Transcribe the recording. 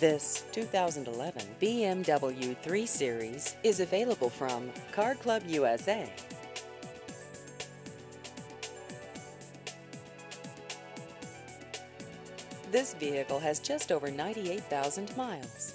This 2011 BMW 3 Series is available from Car Club USA. This vehicle has just over 98,000 miles.